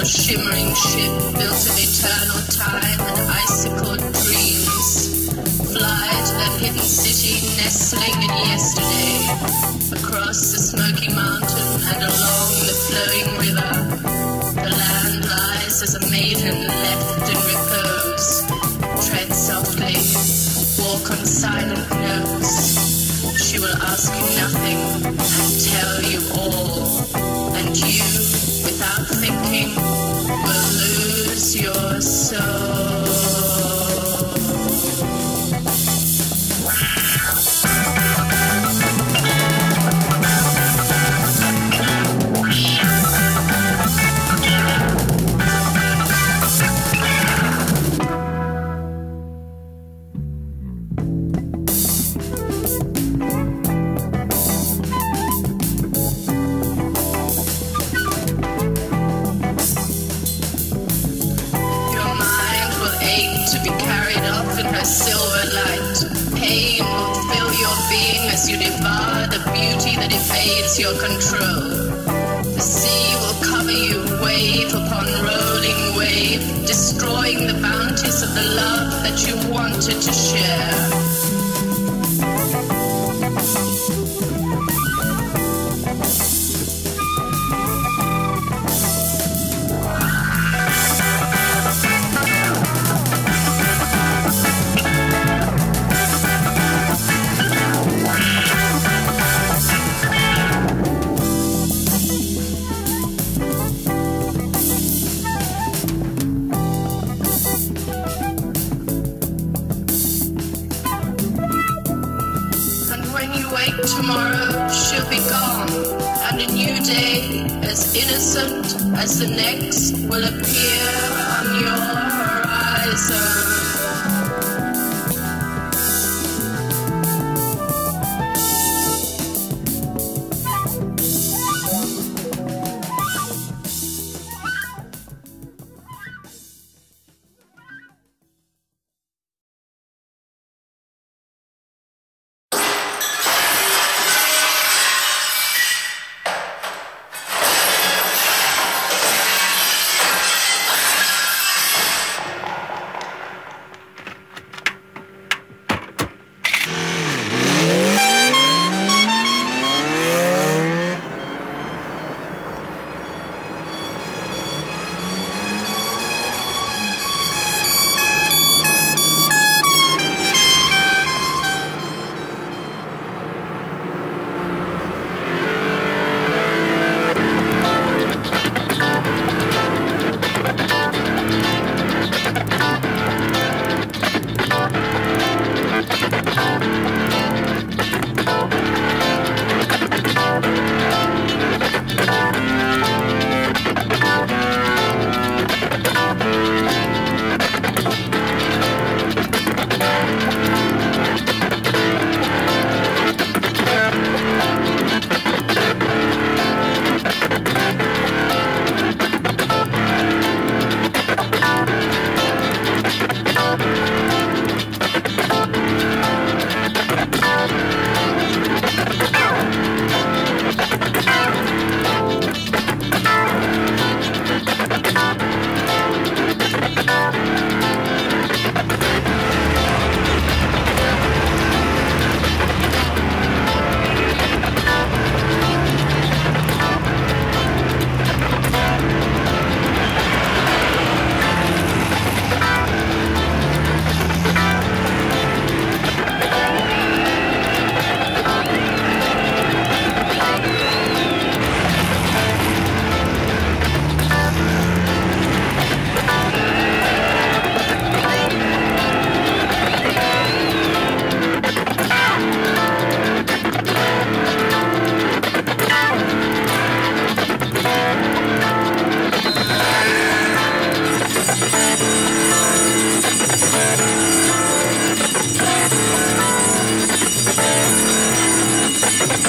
your shimmering ship built of eternal time and icicle dreams. Fly to hidden city nestling in yesterday, across the smoky mountain and along the flowing river. The land lies as a maiden left in repose. Tread softly, walk on silent notes. She will ask you nothing and tell you all, and you Stop thinking, will lose your soul. defades your control. The sea will cover you wave upon rolling wave, destroying the bounties of the love that you wanted to share.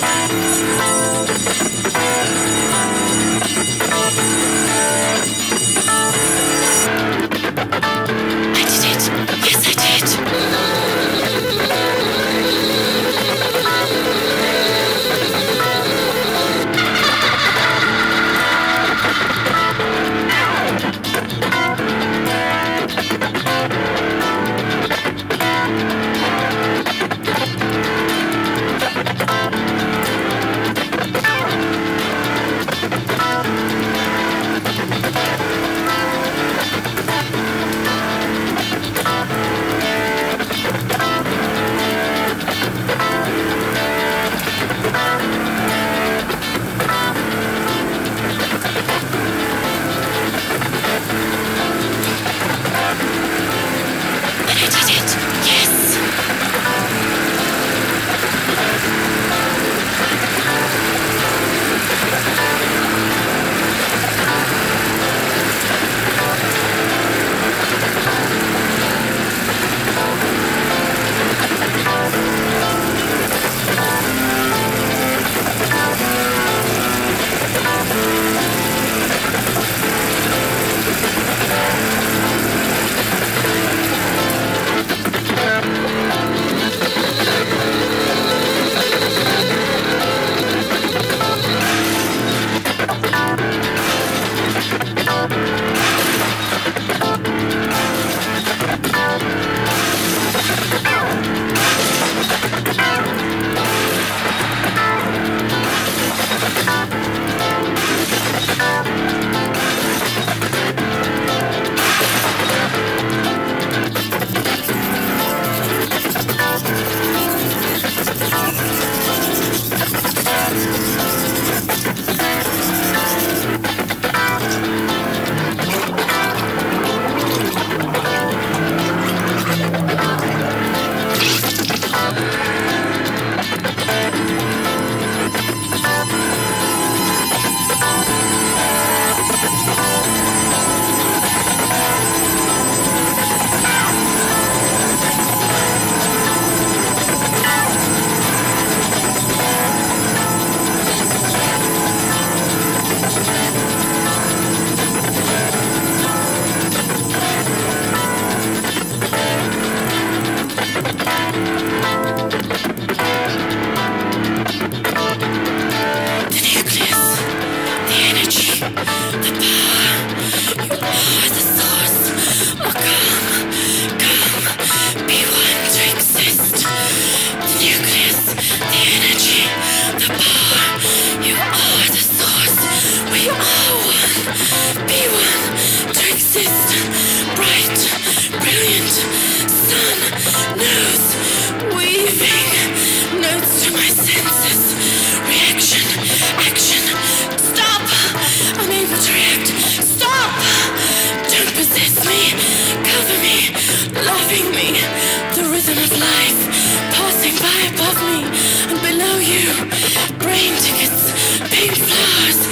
I did it. Yes, I did. Brain tickets, pink flowers.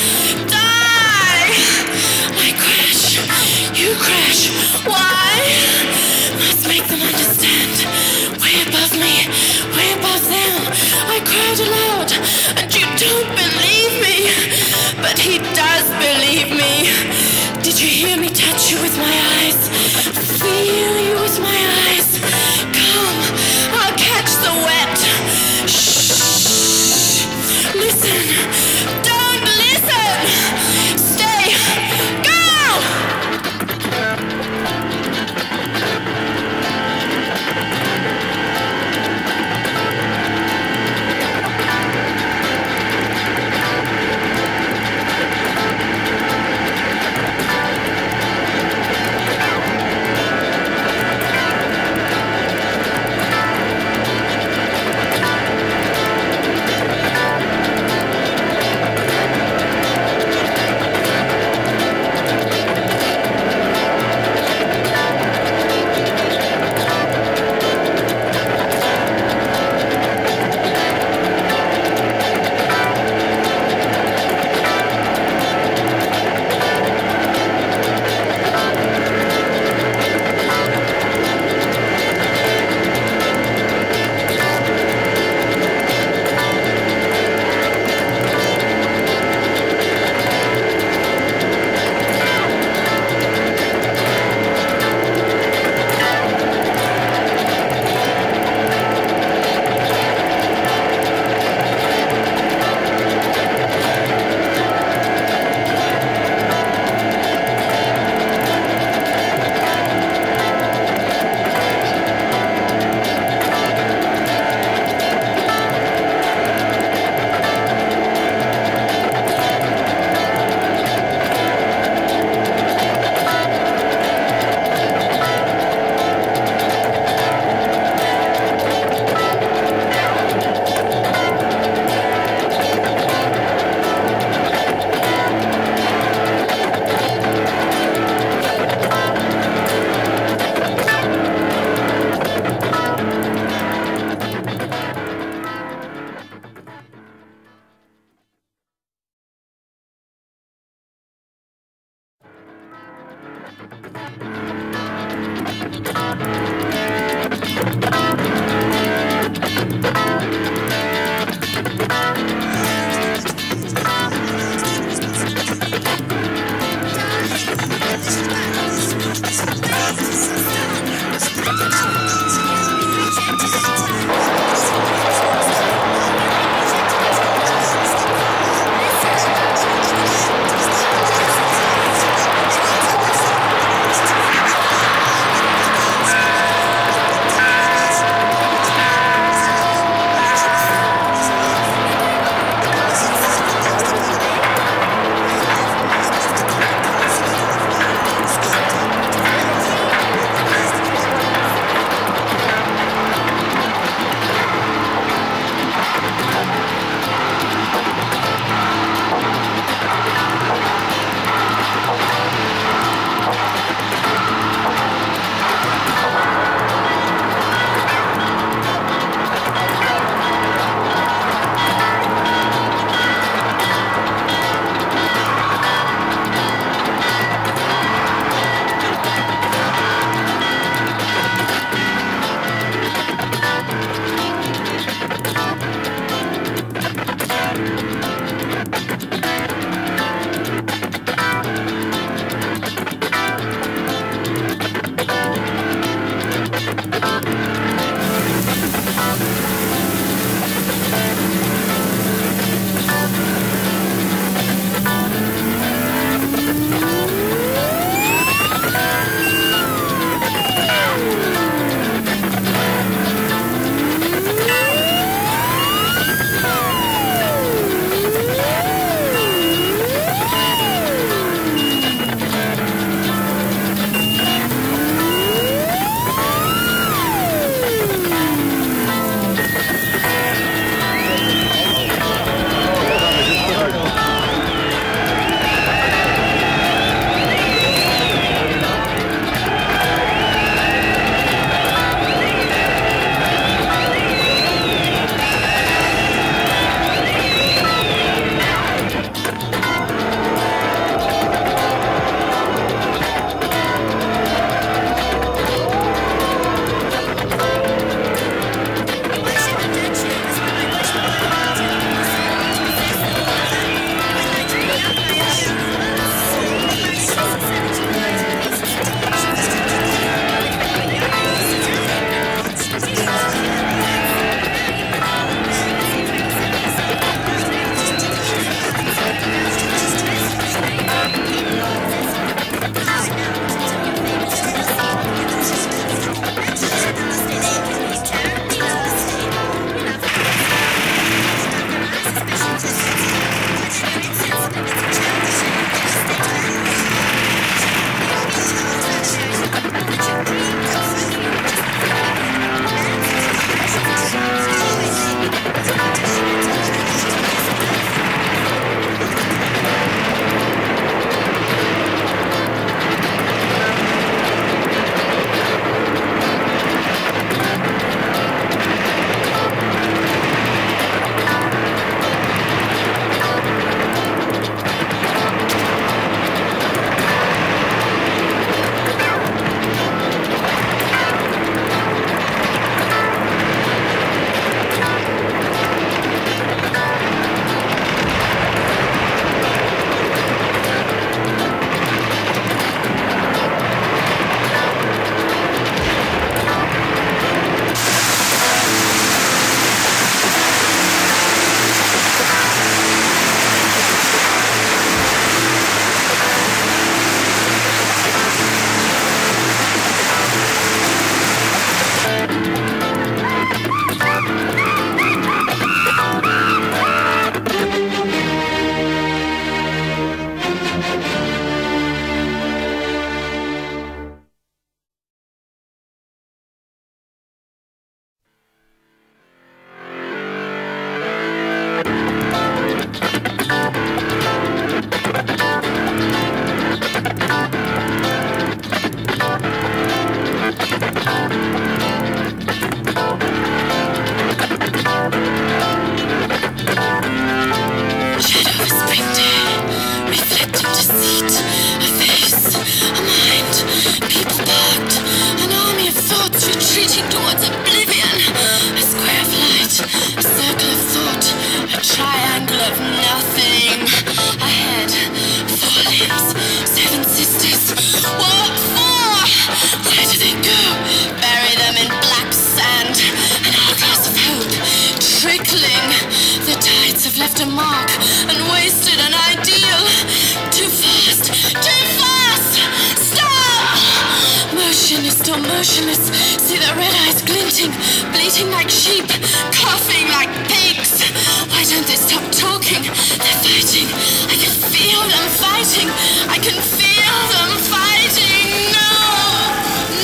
Motionless. See their red eyes glinting, bleating like sheep, coughing like pigs. Why don't they stop talking? They're fighting. I can feel them fighting. I can feel them fighting. No!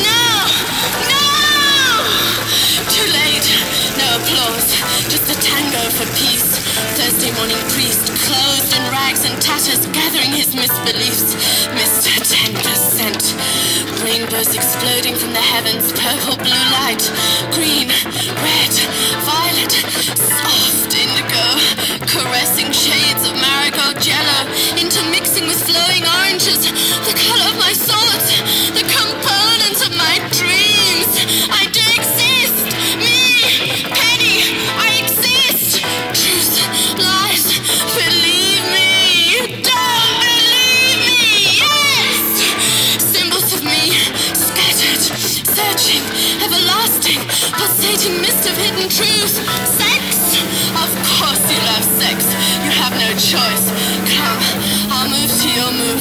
No! No! Too late. No applause. Just a tango for peace. Thursday morning priest, clothed in rags and tatters, gathering his misbeliefs. Mr. 10%. Rainbows exploding from the heavens, purple, blue light, green, red, violet, soft indigo, caressing shades of marigold jello, intermixing with flowing oranges, the color of my thoughts, of. Sex? Of course you love sex. You have no choice. Come, I'll move to your move,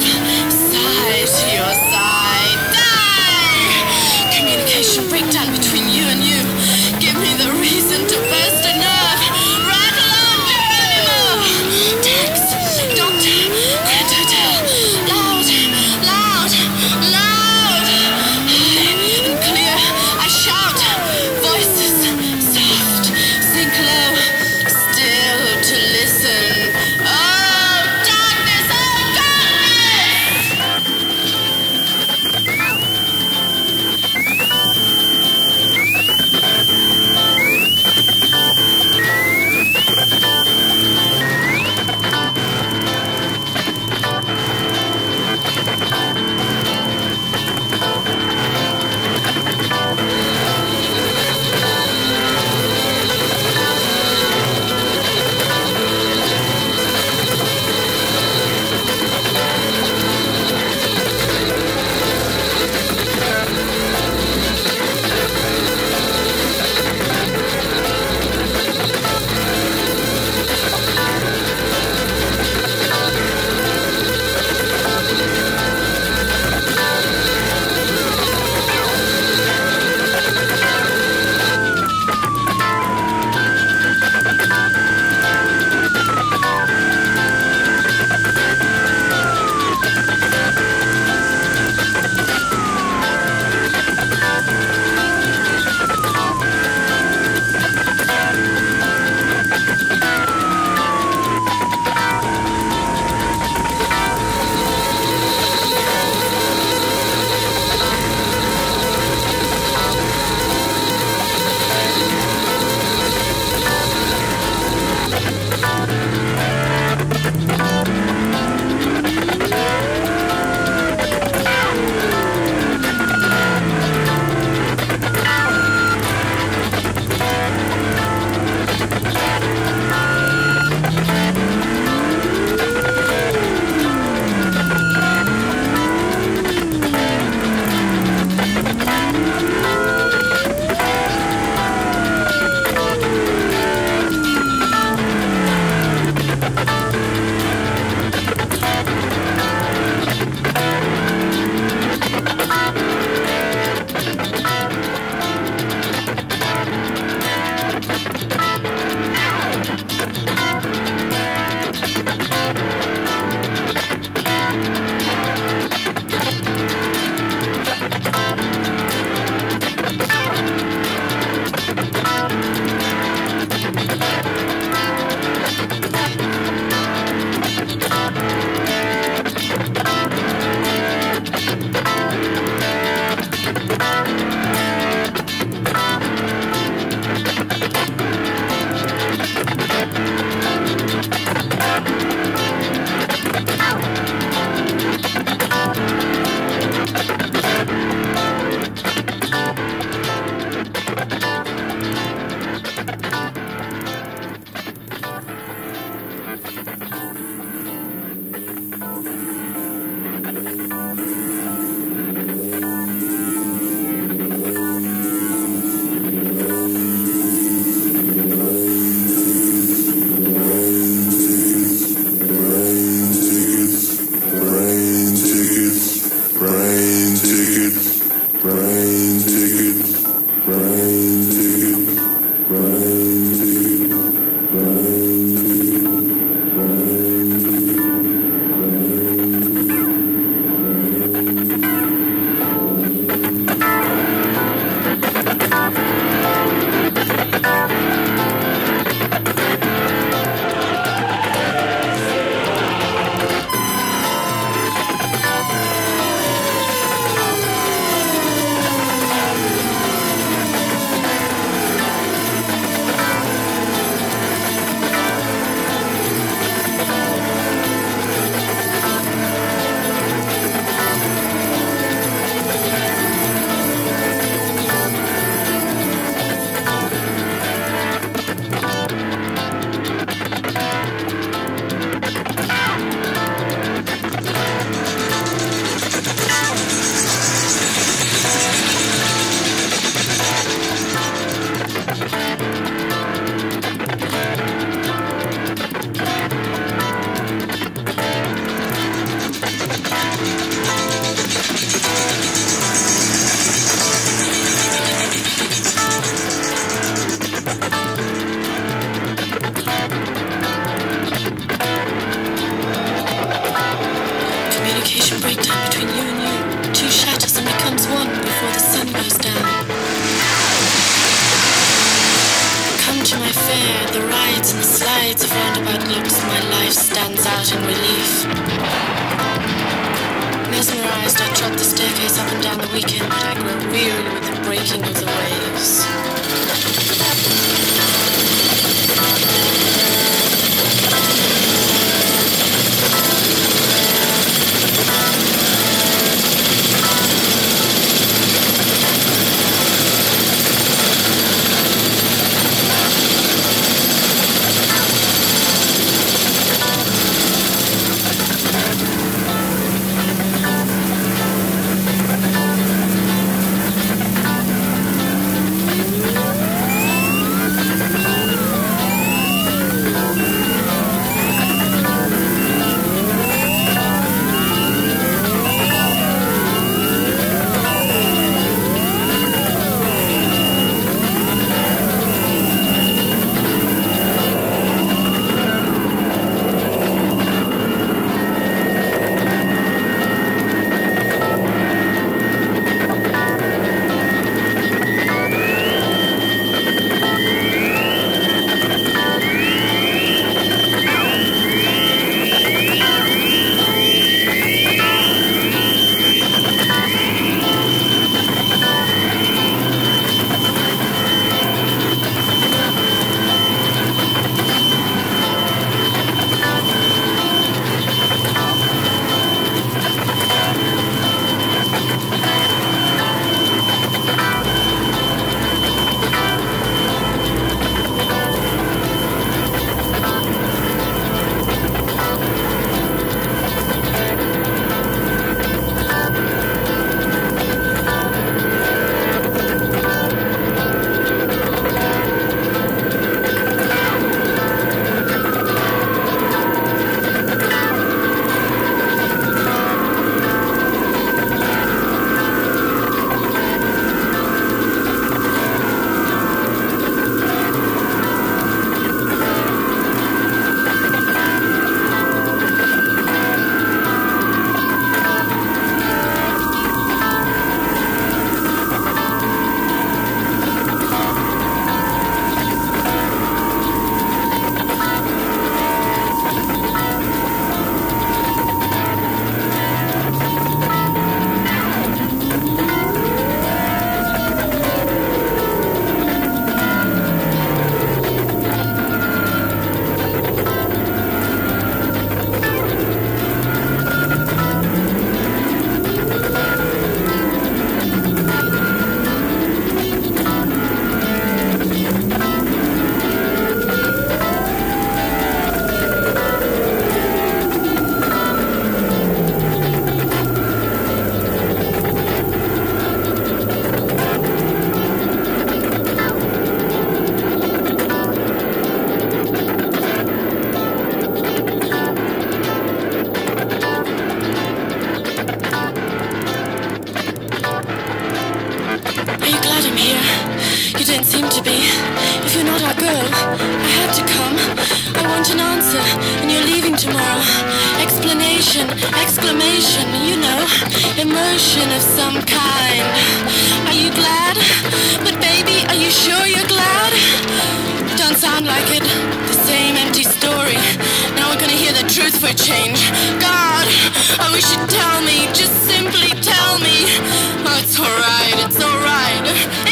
it's alright.